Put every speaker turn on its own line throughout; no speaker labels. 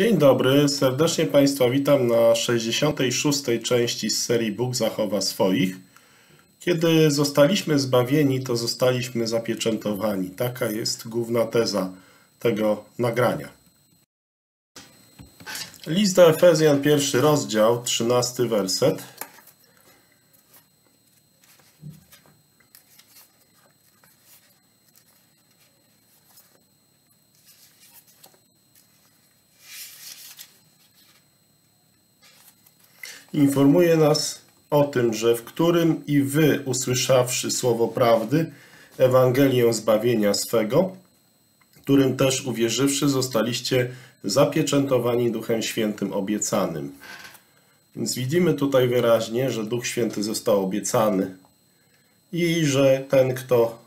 Dzień dobry, serdecznie Państwa witam na 66. części z serii Bóg zachowa swoich. Kiedy zostaliśmy zbawieni, to zostaliśmy zapieczętowani. Taka jest główna teza tego nagrania. List do Efezjan, pierwszy rozdział, 13 werset. Informuje nas o tym, że w którym i wy, usłyszawszy słowo prawdy, Ewangelię zbawienia swego, którym też uwierzywszy, zostaliście zapieczętowani Duchem Świętym obiecanym. Więc widzimy tutaj wyraźnie, że Duch Święty został obiecany i że ten, kto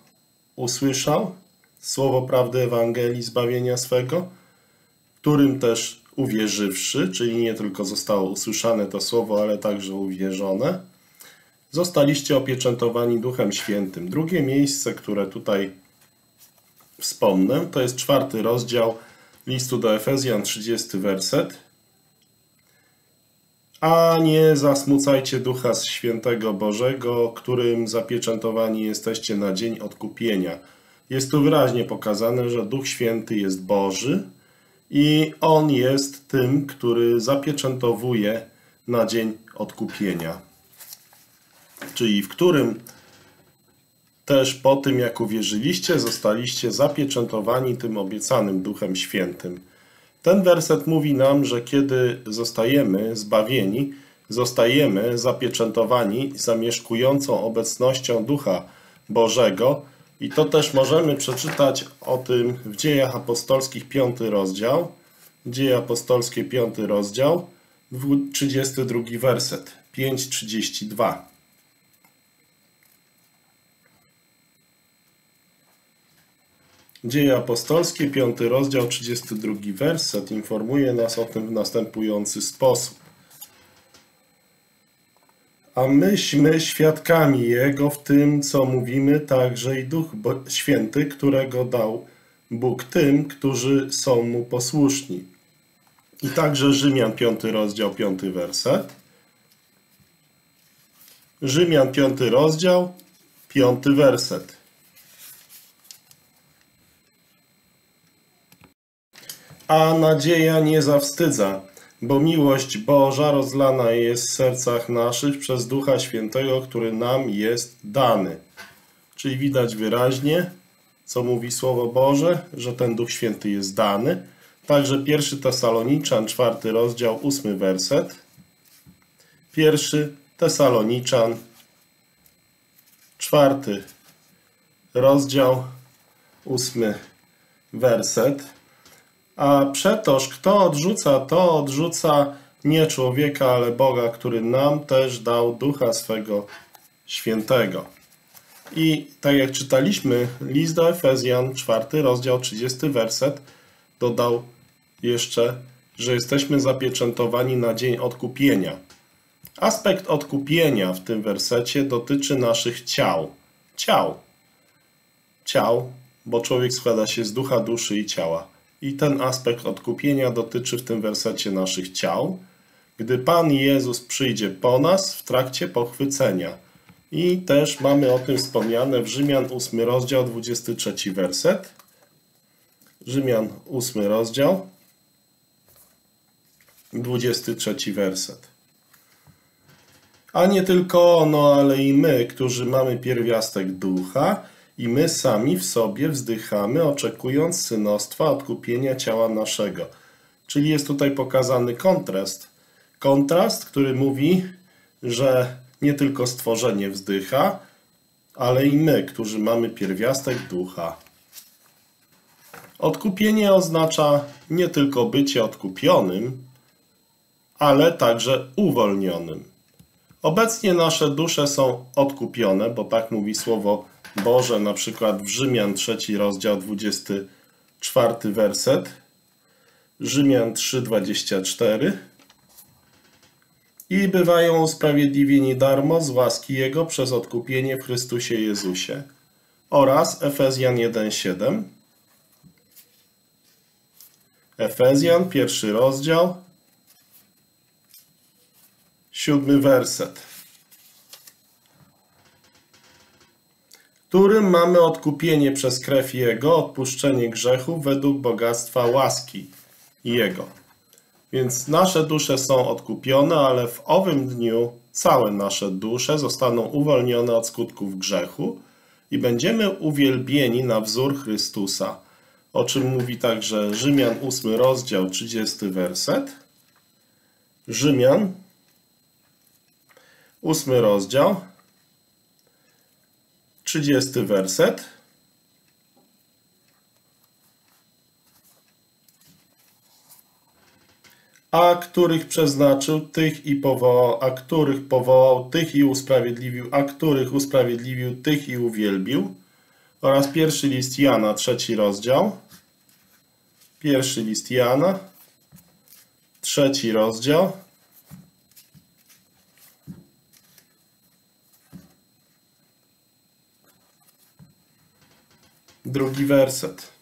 usłyszał słowo prawdy Ewangelii zbawienia swego, którym też uwierzywszy, czyli nie tylko zostało usłyszane to słowo, ale także uwierzone, zostaliście opieczętowani Duchem Świętym. Drugie miejsce, które tutaj wspomnę, to jest czwarty rozdział listu do Efezjan, 30 werset. A nie zasmucajcie Ducha Świętego Bożego, którym zapieczętowani jesteście na dzień odkupienia. Jest tu wyraźnie pokazane, że Duch Święty jest Boży, i on jest tym, który zapieczętowuje na dzień odkupienia. Czyli w którym też po tym, jak uwierzyliście, zostaliście zapieczętowani tym obiecanym Duchem Świętym. Ten werset mówi nam, że kiedy zostajemy zbawieni, zostajemy zapieczętowani zamieszkującą obecnością Ducha Bożego, i to też możemy przeczytać o tym w Dziejach Apostolskich, 5 rozdział. Dzieje Apostolskie, 5 rozdział, 32 werset, 5.32. Dzieje apostolskie, 5 rozdział, 32 werset informuje nas o tym w następujący sposób a myśmy świadkami Jego w tym, co mówimy, także i Duch Święty, którego dał Bóg tym, którzy są Mu posłuszni. I także Rzymian 5 rozdział, 5 werset. Rzymian 5 rozdział, 5 werset. A nadzieja nie zawstydza, bo miłość Boża rozlana jest w sercach naszych przez Ducha Świętego, który nam jest dany. Czyli widać wyraźnie, co mówi Słowo Boże, że ten Duch Święty jest dany. Także pierwszy Tesaloniczan, czwarty rozdział, ósmy werset. Pierwszy Tesaloniczan, czwarty rozdział, ósmy werset. A przetoż kto odrzuca, to odrzuca nie człowieka, ale Boga, który nam też dał Ducha swego Świętego. I tak jak czytaliśmy, list do Efezjan, czwarty rozdział, 30 werset, dodał jeszcze, że jesteśmy zapieczętowani na dzień odkupienia. Aspekt odkupienia w tym wersecie dotyczy naszych ciał. Ciał. Ciał, bo człowiek składa się z ducha, duszy i ciała. I ten aspekt odkupienia dotyczy w tym wersecie naszych ciał, gdy Pan Jezus przyjdzie po nas w trakcie pochwycenia. I też mamy o tym wspomniane w Rzymian 8 rozdział 23 werset. Rzymian 8 rozdział 23 werset. A nie tylko ono, ale i my, którzy mamy pierwiastek ducha, i my sami w sobie wzdychamy, oczekując synostwa odkupienia ciała naszego. Czyli jest tutaj pokazany kontrast. Kontrast, który mówi, że nie tylko stworzenie wzdycha, ale i my, którzy mamy pierwiastek ducha. Odkupienie oznacza nie tylko bycie odkupionym, ale także uwolnionym. Obecnie nasze dusze są odkupione, bo tak mówi słowo Boże, na przykład w Rzymian 3 rozdział 24 werset, Rzymian 3:24 i bywają usprawiedliwieni darmo z łaski Jego przez odkupienie w Chrystusie Jezusie. Oraz Efezjan 1:7 Efezjan, pierwszy rozdział, siódmy werset. Którym mamy odkupienie przez krew Jego, odpuszczenie grzechu według bogactwa łaski Jego. Więc nasze dusze są odkupione, ale w owym dniu całe nasze dusze zostaną uwolnione od skutków grzechu i będziemy uwielbieni na wzór Chrystusa. O czym mówi także Rzymian 8 rozdział 30 werset. Rzymian 8 rozdział 30 werset. a których przeznaczył, tych i powołał, a których powołał, tych i usprawiedliwił, a których usprawiedliwił, tych i uwielbił. Oraz pierwszy list Jana, trzeci rozdział. Pierwszy list Jana, trzeci rozdział. Drugi werset.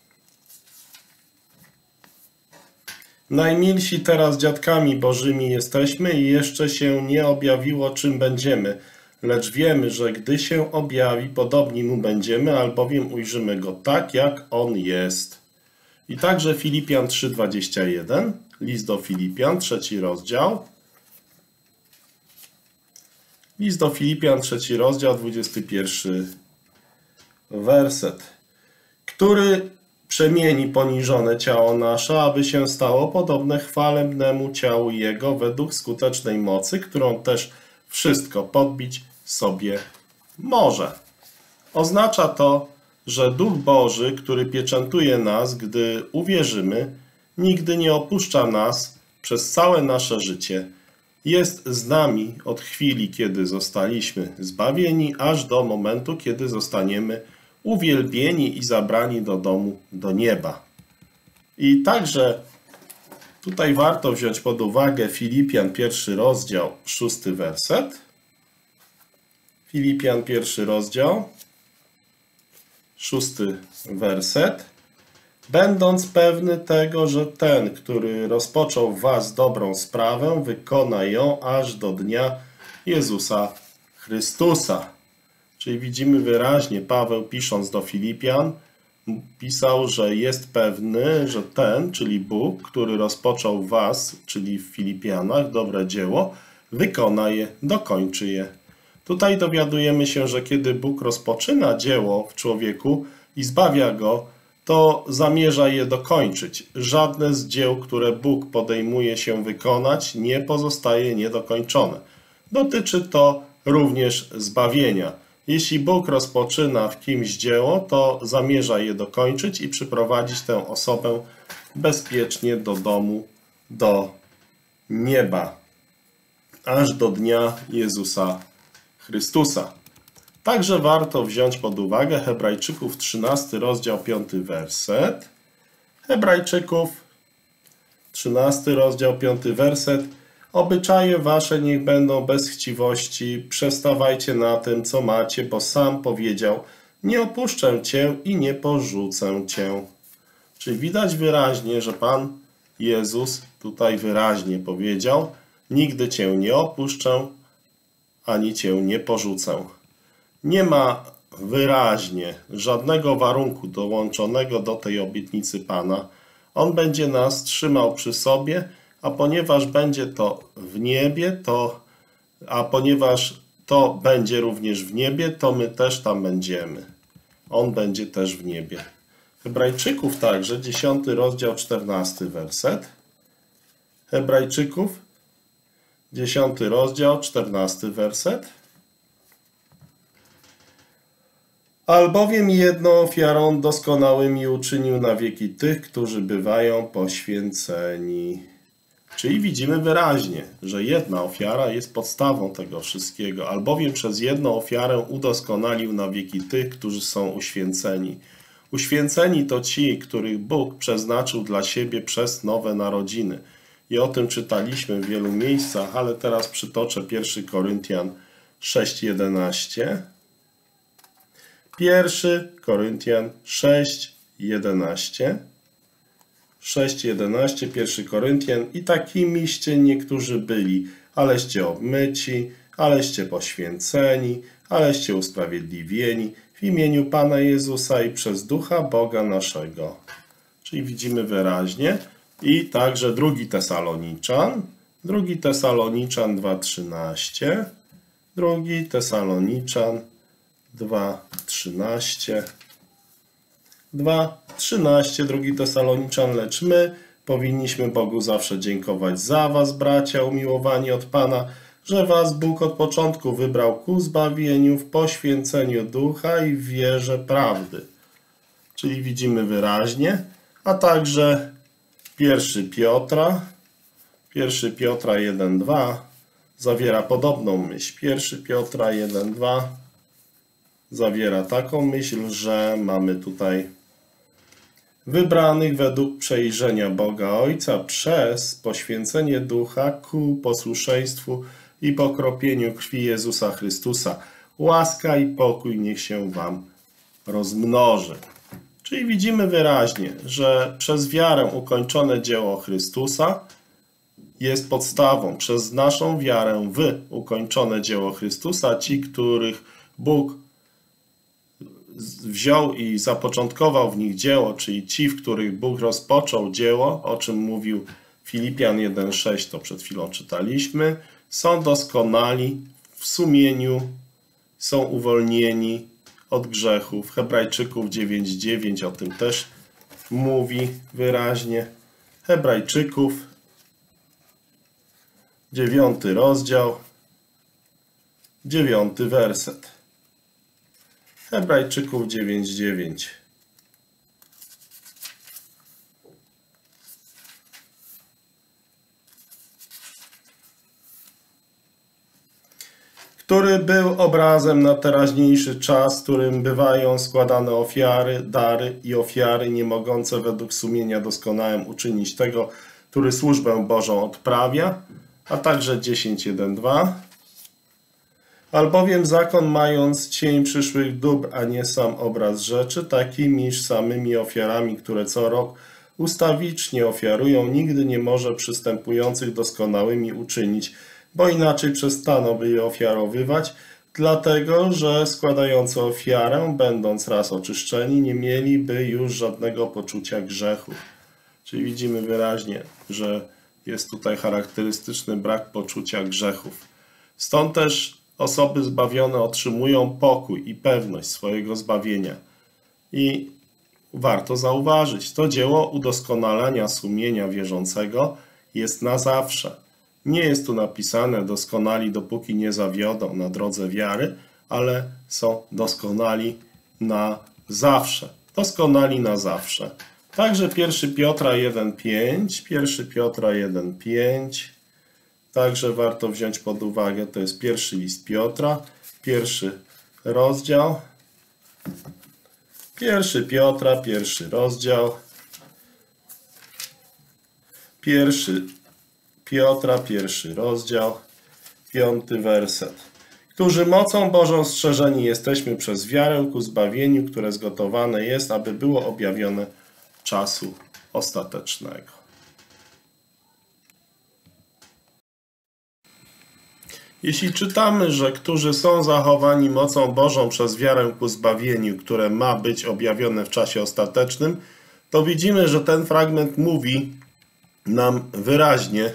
Najmilsi teraz dziadkami bożymi jesteśmy i jeszcze się nie objawiło, czym będziemy. Lecz wiemy, że gdy się objawi, podobni mu będziemy, albowiem ujrzymy go tak, jak on jest. I także Filipian 3,21, list do Filipian, trzeci rozdział. List do Filipian, trzeci rozdział, 21 werset, który przemieni poniżone ciało nasze, aby się stało podobne chwalebnemu ciału Jego według skutecznej mocy, którą też wszystko podbić sobie może. Oznacza to, że Duch Boży, który pieczętuje nas, gdy uwierzymy, nigdy nie opuszcza nas przez całe nasze życie. Jest z nami od chwili, kiedy zostaliśmy zbawieni, aż do momentu, kiedy zostaniemy uwielbieni i zabrani do domu, do nieba. I także tutaj warto wziąć pod uwagę Filipian pierwszy rozdział, szósty werset. Filipian pierwszy rozdział, szósty werset. Będąc pewny tego, że ten, który rozpoczął was dobrą sprawę, wykona ją aż do dnia Jezusa Chrystusa. Czyli widzimy wyraźnie, Paweł pisząc do Filipian, pisał, że jest pewny, że ten, czyli Bóg, który rozpoczął was, czyli w Filipianach, dobre dzieło, wykona je, dokończy je. Tutaj dowiadujemy się, że kiedy Bóg rozpoczyna dzieło w człowieku i zbawia go, to zamierza je dokończyć. Żadne z dzieł, które Bóg podejmuje się wykonać, nie pozostaje niedokończone. Dotyczy to również zbawienia. Jeśli Bóg rozpoczyna w kimś dzieło, to zamierza je dokończyć i przyprowadzić tę osobę bezpiecznie do domu, do nieba, aż do dnia Jezusa Chrystusa. Także warto wziąć pod uwagę Hebrajczyków 13 rozdział 5 werset. Hebrajczyków 13 rozdział 5 werset. Obyczaje wasze niech będą bez chciwości, przestawajcie na tym, co macie, bo sam powiedział, nie opuszczę cię i nie porzucę cię. Czyli widać wyraźnie, że Pan Jezus tutaj wyraźnie powiedział, nigdy cię nie opuszczę, ani cię nie porzucę. Nie ma wyraźnie żadnego warunku dołączonego do tej obietnicy Pana. On będzie nas trzymał przy sobie, a ponieważ będzie to w niebie, to, a ponieważ to będzie również w niebie, to my też tam będziemy. On będzie też w niebie. Hebrajczyków także, 10 rozdział, 14 werset. Hebrajczyków, 10 rozdział, 14 werset. Albowiem jedną ofiarą doskonałymi uczynił na wieki tych, którzy bywają poświęceni. Czyli widzimy wyraźnie, że jedna ofiara jest podstawą tego wszystkiego, albowiem przez jedną ofiarę udoskonalił na wieki tych, którzy są uświęceni. Uświęceni to ci, których Bóg przeznaczył dla siebie przez nowe narodziny. I o tym czytaliśmy w wielu miejscach, ale teraz przytoczę 1 Koryntian 6:11. 1 Koryntian 6:11. 6:11, 1 Koryntian i takimiście niektórzy byli, aleście obmyci, aleście poświęceni, aleście usprawiedliwieni w imieniu Pana Jezusa i przez Ducha Boga naszego. Czyli widzimy wyraźnie. I także drugi Tesaloniczan, drugi Tesaloniczan 2:13, drugi Tesaloniczan 2:13, 2:13, drugi Tesaloniczan, lecz my powinniśmy Bogu zawsze dziękować za was, bracia umiłowani od Pana, że was Bóg od początku wybrał ku zbawieniu w poświęceniu ducha i wierze prawdy. Czyli widzimy wyraźnie, a także pierwszy Piotra, pierwszy Piotra 1.2 zawiera podobną myśl. Pierwszy Piotra 1.2 zawiera taką myśl, że mamy tutaj wybranych według przejrzenia Boga Ojca przez poświęcenie ducha ku posłuszeństwu i pokropieniu krwi Jezusa Chrystusa. Łaska i pokój niech się wam rozmnoży. Czyli widzimy wyraźnie, że przez wiarę ukończone dzieło Chrystusa jest podstawą. Przez naszą wiarę w ukończone dzieło Chrystusa, ci, których Bóg wziął i zapoczątkował w nich dzieło, czyli ci, w których Bóg rozpoczął dzieło, o czym mówił Filipian 1,6, to przed chwilą czytaliśmy, są doskonali w sumieniu, są uwolnieni od grzechów. Hebrajczyków 9:9 o tym też mówi wyraźnie. Hebrajczyków, dziewiąty rozdział, dziewiąty werset. Hebrajczyków 9:9. który był obrazem na teraźniejszy czas, którym bywają składane ofiary, dary i ofiary, nie mogące według sumienia doskonałym uczynić tego, który służbę Bożą odprawia, a także 10.1.2. Albowiem zakon mając cień przyszłych dóbr, a nie sam obraz rzeczy, takimiż samymi ofiarami, które co rok ustawicznie ofiarują, nigdy nie może przystępujących doskonałymi uczynić, bo inaczej przestaną by je ofiarowywać, dlatego że składający ofiarę, będąc raz oczyszczeni, nie mieliby już żadnego poczucia grzechu. Czyli widzimy wyraźnie, że jest tutaj charakterystyczny brak poczucia grzechów. Stąd też osoby zbawione otrzymują pokój i pewność swojego zbawienia. I warto zauważyć, to dzieło udoskonalania sumienia wierzącego jest na zawsze. Nie jest tu napisane doskonali, dopóki nie zawiodą na drodze wiary, ale są doskonali na zawsze. Doskonali na zawsze. Także 1 Piotra 1,5, 1 Piotra 1,5, także warto wziąć pod uwagę, to jest pierwszy list Piotra, pierwszy rozdział, pierwszy Piotra, pierwszy rozdział, pierwszy Piotra, pierwszy rozdział, piąty werset. Którzy mocą Bożą strzeżeni jesteśmy przez wiarę ku zbawieniu, które zgotowane jest, aby było objawione czasu ostatecznego. Jeśli czytamy, że którzy są zachowani mocą Bożą przez wiarę ku zbawieniu, które ma być objawione w czasie ostatecznym, to widzimy, że ten fragment mówi nam wyraźnie,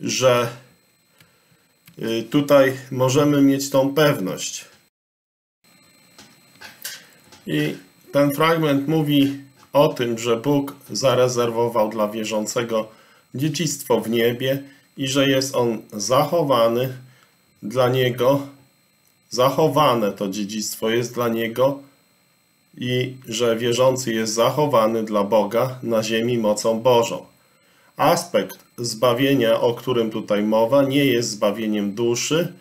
że y, tutaj możemy mieć tą pewność. I ten fragment mówi o tym, że Bóg zarezerwował dla wierzącego dziedzictwo w niebie i że jest on zachowany dla niego, zachowane to dziedzictwo jest dla niego i że wierzący jest zachowany dla Boga na ziemi mocą Bożą. Aspekt zbawienia, o którym tutaj mowa, nie jest zbawieniem duszy,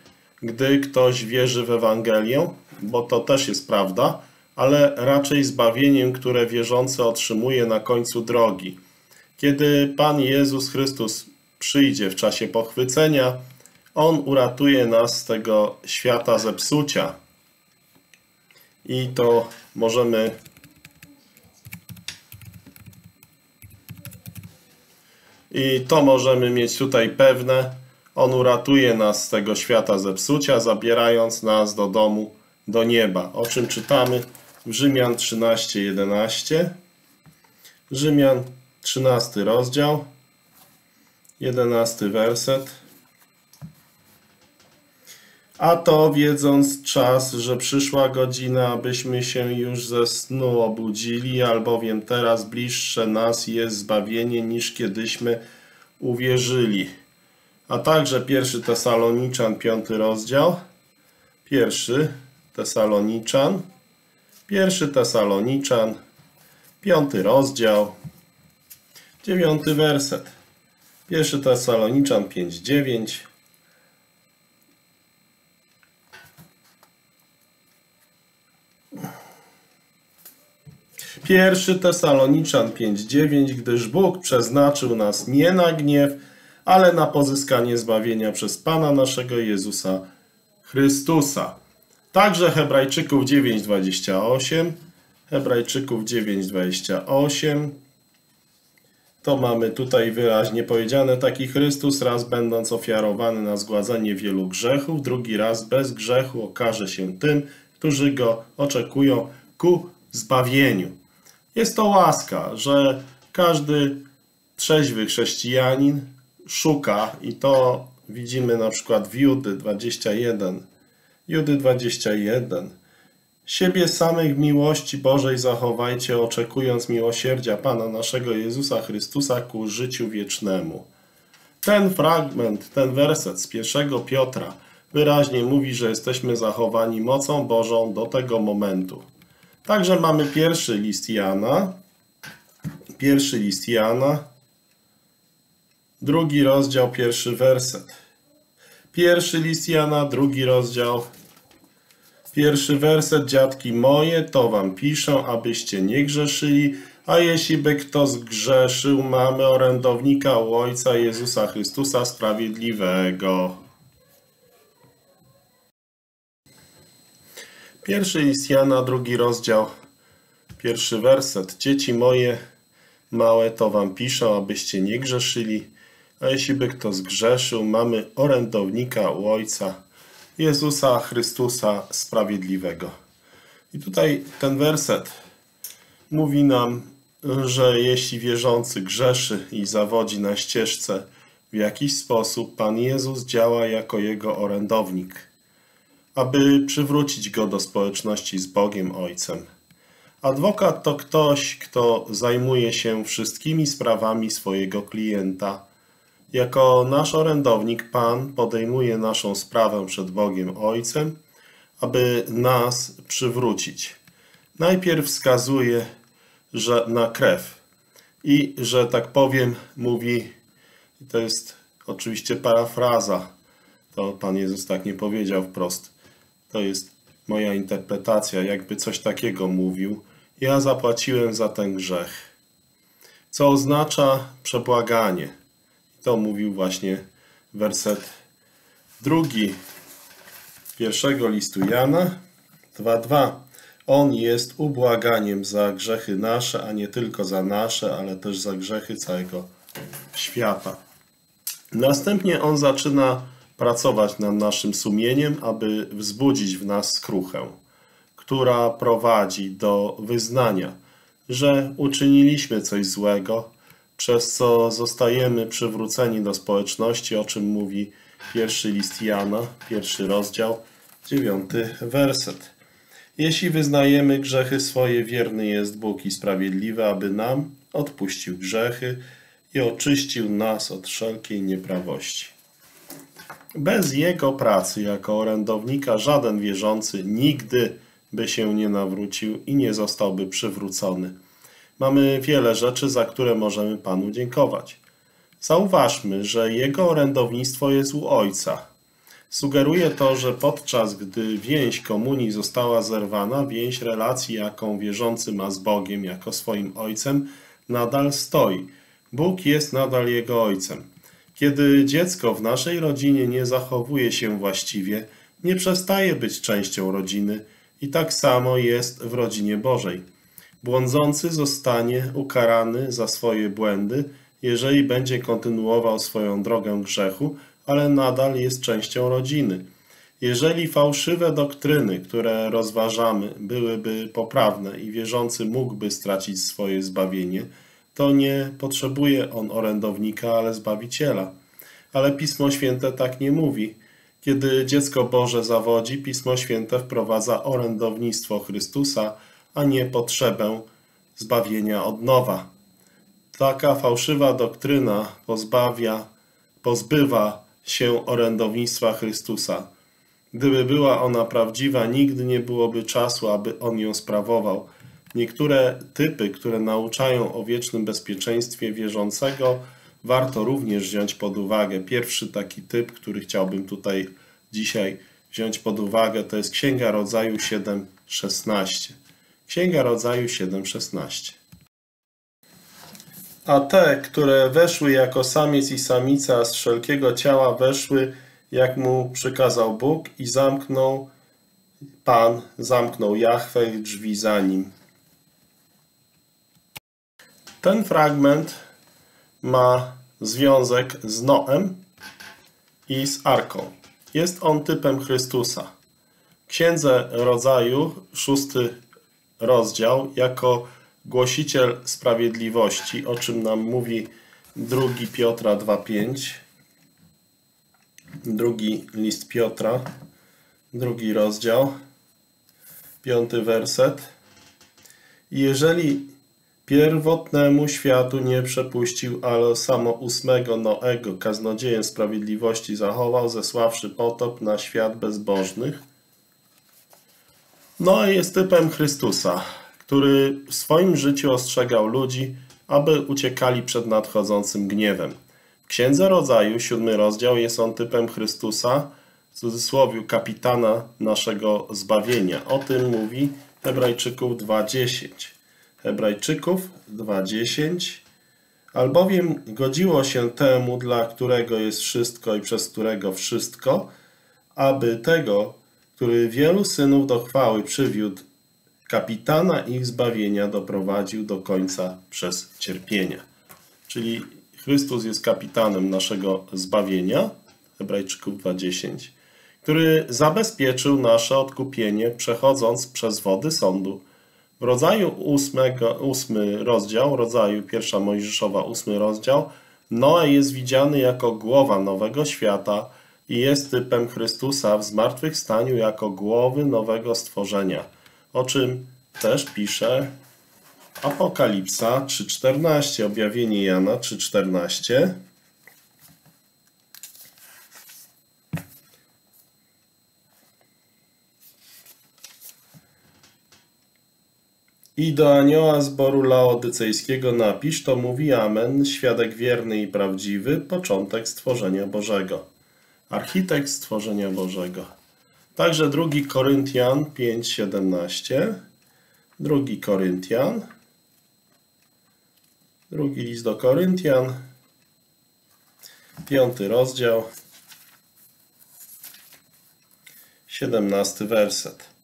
gdy ktoś wierzy w Ewangelię, bo to też jest prawda, ale raczej zbawieniem, które wierzący otrzymuje na końcu drogi. Kiedy Pan Jezus Chrystus przyjdzie w czasie pochwycenia, On uratuje nas z tego świata zepsucia. I to możemy I to możemy mieć tutaj pewne. On uratuje nas z tego świata zepsucia, zabierając nas do domu, do nieba. O czym czytamy w Rzymian 13, 11. Rzymian 13 rozdział, 11 werset. A to wiedząc czas, że przyszła godzina, abyśmy się już ze snu obudzili, albowiem teraz bliższe nas jest zbawienie niż kiedyśmy uwierzyli. A także pierwszy Tesaloniczan, piąty rozdział. Pierwszy Tesaloniczan, pierwszy Tesaloniczan, piąty rozdział, dziewiąty werset. Pierwszy Tesaloniczan 5:9. Pierwszy Tesaloniczan 5:9, gdyż Bóg przeznaczył nas nie na gniew, ale na pozyskanie zbawienia przez Pana naszego Jezusa Chrystusa. Także Hebrajczyków 9:28, Hebrajczyków 9:28. To mamy tutaj wyraźnie powiedziane, taki Chrystus raz będąc ofiarowany na zgładzenie wielu grzechów, drugi raz bez grzechu okaże się tym, którzy go oczekują ku zbawieniu. Jest to łaska, że każdy trzeźwy chrześcijanin szuka i to widzimy na przykład w Judy 21. Judy 21. Siebie samych miłości Bożej zachowajcie, oczekując miłosierdzia Pana naszego Jezusa Chrystusa ku życiu wiecznemu. Ten fragment, ten werset z pierwszego Piotra wyraźnie mówi, że jesteśmy zachowani mocą Bożą do tego momentu. Także mamy pierwszy list Jana, pierwszy list Jana, drugi rozdział, pierwszy werset. Pierwszy list Jana, drugi rozdział, pierwszy werset. Dziadki moje, to wam piszę, abyście nie grzeszyli, a jeśli by kto zgrzeszył, mamy orędownika u Ojca Jezusa Chrystusa Sprawiedliwego. Pierwszy list Jana, drugi rozdział, pierwszy werset. Dzieci moje małe, to wam piszę, abyście nie grzeszyli, a jeśli by kto zgrzeszył, mamy orędownika u Ojca, Jezusa Chrystusa Sprawiedliwego. I tutaj ten werset mówi nam, że jeśli wierzący grzeszy i zawodzi na ścieżce, w jakiś sposób Pan Jezus działa jako jego orędownik – aby przywrócić go do społeczności z Bogiem Ojcem. Adwokat to ktoś, kto zajmuje się wszystkimi sprawami swojego klienta. Jako nasz orędownik Pan podejmuje naszą sprawę przed Bogiem Ojcem, aby nas przywrócić. Najpierw wskazuje, że na krew i, że tak powiem, mówi, to jest oczywiście parafraza, to Pan Jezus tak nie powiedział wprost, to jest moja interpretacja, jakby coś takiego mówił. Ja zapłaciłem za ten grzech. Co oznacza przebłaganie. To mówił właśnie werset drugi pierwszego listu Jana 2:2. On jest ubłaganiem za grzechy nasze, a nie tylko za nasze, ale też za grzechy całego świata. Następnie on zaczyna pracować nad naszym sumieniem, aby wzbudzić w nas skruchę, która prowadzi do wyznania, że uczyniliśmy coś złego, przez co zostajemy przywróceni do społeczności, o czym mówi pierwszy list Jana, pierwszy rozdział, dziewiąty werset. Jeśli wyznajemy grzechy swoje, wierny jest Bóg i sprawiedliwy, aby nam odpuścił grzechy i oczyścił nas od wszelkiej nieprawości. Bez jego pracy jako orędownika żaden wierzący nigdy by się nie nawrócił i nie zostałby przywrócony. Mamy wiele rzeczy, za które możemy Panu dziękować. Zauważmy, że jego orędownictwo jest u Ojca. Sugeruje to, że podczas gdy więź komunii została zerwana, więź relacji, jaką wierzący ma z Bogiem jako swoim Ojcem, nadal stoi. Bóg jest nadal jego Ojcem. Kiedy dziecko w naszej rodzinie nie zachowuje się właściwie, nie przestaje być częścią rodziny i tak samo jest w rodzinie Bożej. Błądzący zostanie ukarany za swoje błędy, jeżeli będzie kontynuował swoją drogę grzechu, ale nadal jest częścią rodziny. Jeżeli fałszywe doktryny, które rozważamy, byłyby poprawne i wierzący mógłby stracić swoje zbawienie, to nie potrzebuje on orędownika, ale zbawiciela. Ale Pismo Święte tak nie mówi. Kiedy dziecko Boże zawodzi, Pismo Święte wprowadza orędownictwo Chrystusa, a nie potrzebę zbawienia od nowa. Taka fałszywa doktryna pozbawia, pozbywa się orędownictwa Chrystusa. Gdyby była ona prawdziwa, nigdy nie byłoby czasu, aby on ją sprawował. Niektóre typy, które nauczają o wiecznym bezpieczeństwie wierzącego, warto również wziąć pod uwagę. Pierwszy taki typ, który chciałbym tutaj dzisiaj wziąć pod uwagę, to jest Księga Rodzaju 7:16. Księga Rodzaju 7:16. A te, które weszły jako samiec i samica z wszelkiego ciała, weszły, jak mu przykazał Bóg, i zamknął Pan, zamknął Jahwe drzwi za nim. Ten fragment ma związek z Noem i z Arką. Jest on typem Chrystusa. W Księdze Rodzaju, szósty rozdział, jako głosiciel sprawiedliwości, o czym nam mówi 2 Piotra 2,5, drugi list Piotra, drugi rozdział, piąty werset. Jeżeli pierwotnemu światu nie przepuścił, ale samo ósmego Noego kaznodziejem sprawiedliwości zachował, zesławszy potop na świat bezbożnych. Noe jest typem Chrystusa, który w swoim życiu ostrzegał ludzi, aby uciekali przed nadchodzącym gniewem. W Księdze Rodzaju, siódmy rozdział, jest on typem Chrystusa, w cudzysłowie kapitana naszego zbawienia. O tym mówi Hebrajczyków 2.10. Hebrajczyków 2.10 Albowiem godziło się temu, dla którego jest wszystko i przez którego wszystko, aby tego, który wielu synów do chwały przywiódł, kapitana ich zbawienia doprowadził do końca przez cierpienia. Czyli Chrystus jest kapitanem naszego zbawienia, Hebrajczyków 2.10, który zabezpieczył nasze odkupienie przechodząc przez wody sądu. Rodzaju ósmy rozdział, rodzaju pierwsza Mojżeszowa, ósmy rozdział, Noe jest widziany jako głowa nowego świata i jest typem Chrystusa w zmartwychwstaniu jako głowy nowego stworzenia, o czym też pisze Apokalipsa 3.14, objawienie Jana 3.14. I do anioła zboru laodycejskiego napisz, to mówi Amen, świadek wierny i prawdziwy, początek stworzenia Bożego. Architekt stworzenia Bożego. Także drugi Koryntian 5:17. Drugi Koryntian. Drugi list do Koryntian. Piąty rozdział. 17 werset.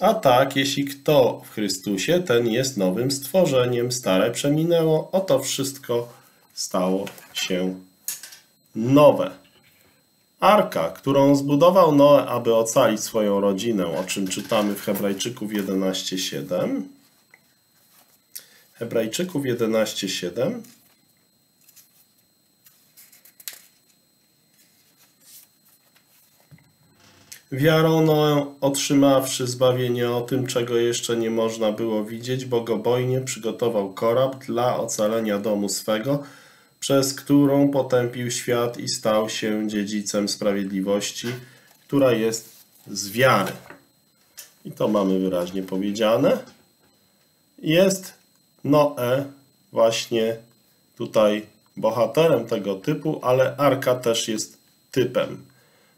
A tak, jeśli kto w Chrystusie, ten jest nowym stworzeniem. Stare przeminęło, oto wszystko stało się nowe. Arka, którą zbudował Noe, aby ocalić swoją rodzinę, o czym czytamy w Hebrajczyków 11:7. Hebrajczyków 11:7. Wiarą Noę otrzymawszy zbawienie o tym, czego jeszcze nie można było widzieć, bogobojnie przygotował korab dla ocalenia domu swego, przez którą potępił świat i stał się dziedzicem sprawiedliwości, która jest z wiary. I to mamy wyraźnie powiedziane. Jest Noe właśnie tutaj bohaterem tego typu, ale Arka też jest typem.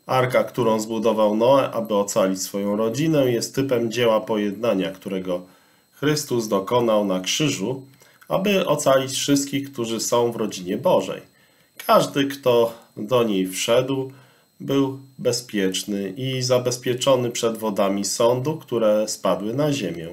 Arka, którą zbudował Noe, aby ocalić swoją rodzinę, jest typem dzieła pojednania, którego Chrystus dokonał na krzyżu, aby ocalić wszystkich, którzy są w rodzinie Bożej. Każdy, kto do niej wszedł, był bezpieczny i zabezpieczony przed wodami sądu, które spadły na ziemię.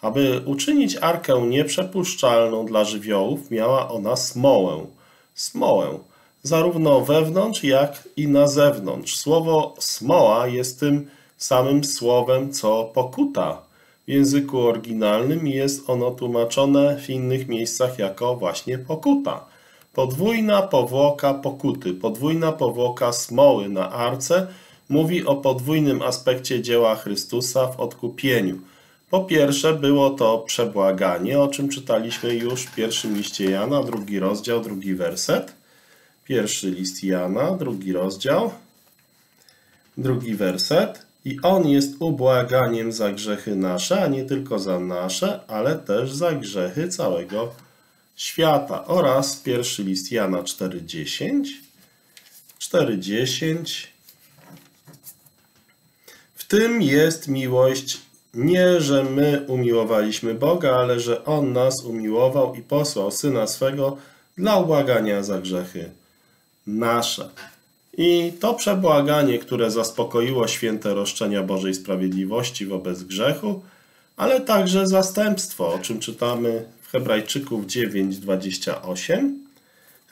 Aby uczynić arkę nieprzepuszczalną dla żywiołów, miała ona smołę, smołę, zarówno wewnątrz, jak i na zewnątrz. Słowo smoła jest tym samym słowem co pokuta. W języku oryginalnym jest ono tłumaczone w innych miejscach jako właśnie pokuta. Podwójna powłoka pokuty, podwójna powłoka smoły na arce mówi o podwójnym aspekcie dzieła Chrystusa w odkupieniu. Po pierwsze było to przebłaganie, o czym czytaliśmy już w pierwszym liście Jana, drugi rozdział, drugi werset. Pierwszy list Jana, drugi rozdział, drugi werset. I on jest ubłaganiem za grzechy nasze, a nie tylko za nasze, ale też za grzechy całego świata. Oraz pierwszy list Jana 4,10. 4,10. W tym jest miłość nie, że my umiłowaliśmy Boga, ale że On nas umiłował i posłał Syna swego dla ubłagania za grzechy nasze. I to przebłaganie, które zaspokoiło święte roszczenia Bożej Sprawiedliwości wobec grzechu, ale także zastępstwo, o czym czytamy w Hebrajczyków 9:28.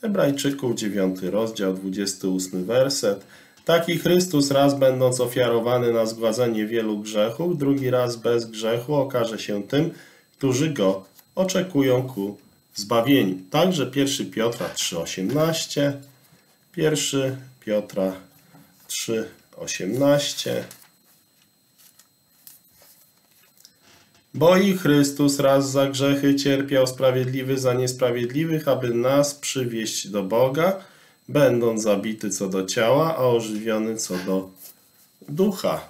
Hebrajczyków 9 rozdział 28 werset. Taki Chrystus raz będąc ofiarowany na zgładzenie wielu grzechów, drugi raz bez grzechu okaże się tym, którzy go oczekują ku zbawieniu. Także 1 Piotra 3,18, 1 Piotra 3,18. Bo i Chrystus raz za grzechy cierpiał sprawiedliwy za niesprawiedliwych, aby nas przywieść do Boga, będąc zabity co do ciała, a ożywiony co do ducha.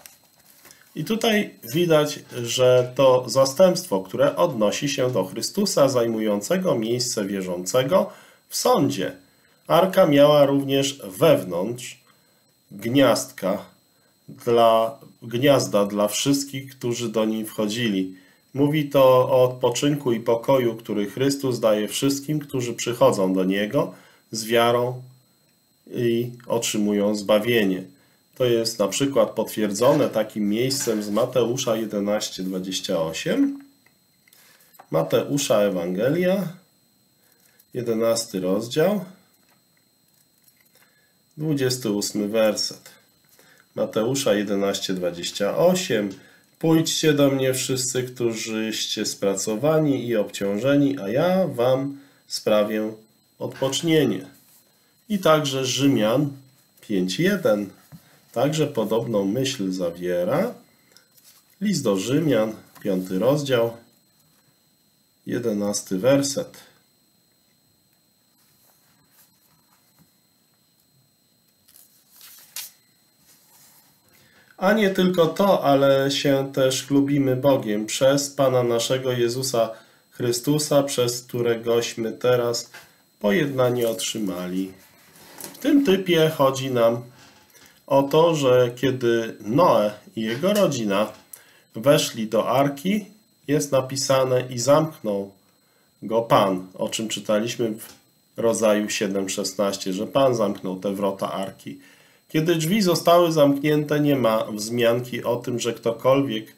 I tutaj widać, że to zastępstwo, które odnosi się do Chrystusa zajmującego miejsce wierzącego w sądzie. Arka miała również wewnątrz gniazdka dla, gniazda dla wszystkich, którzy do niej wchodzili. Mówi to o odpoczynku i pokoju, który Chrystus daje wszystkim, którzy przychodzą do Niego z wiarą i otrzymują zbawienie. To jest na przykład potwierdzone takim miejscem z Mateusza 11:28. Mateusza Ewangelia, 11 rozdział, 28 werset. Mateusza 11:28. Pójdźcie do mnie wszyscy, którzyście spracowani i obciążeni, a ja wam sprawię odpocznienie. I także Rzymian 5:1. Także podobną myśl zawiera. List do Rzymian, 5 rozdział, 11 werset. A nie tylko to, ale się też chlubimy Bogiem przez Pana naszego Jezusa Chrystusa, przez któregośmy teraz pojednanie otrzymali. W tym typie chodzi nam o to, że kiedy Noe i jego rodzina weszli do arki, jest napisane i zamknął go Pan, o czym czytaliśmy w rodzaju 7:16, że Pan zamknął te wrota arki. Kiedy drzwi zostały zamknięte, nie ma wzmianki o tym, że ktokolwiek,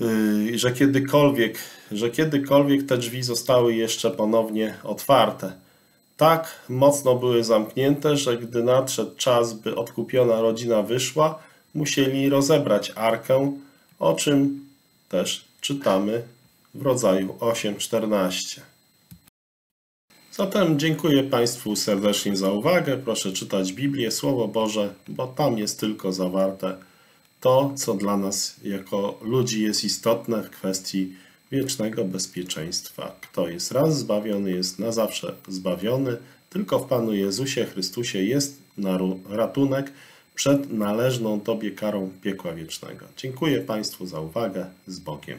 yy, że kiedykolwiek, że kiedykolwiek te drzwi zostały jeszcze ponownie otwarte. Tak mocno były zamknięte, że gdy nadszedł czas, by odkupiona rodzina wyszła, musieli rozebrać arkę, o czym też czytamy w rodzaju 8:14. Zatem dziękuję Państwu serdecznie za uwagę. Proszę czytać Biblię, Słowo Boże, bo tam jest tylko zawarte to, co dla nas jako ludzi jest istotne w kwestii wiecznego bezpieczeństwa. Kto jest raz zbawiony, jest na zawsze zbawiony. Tylko w Panu Jezusie Chrystusie jest ratunek przed należną Tobie karą piekła wiecznego. Dziękuję Państwu za uwagę. Z Bogiem.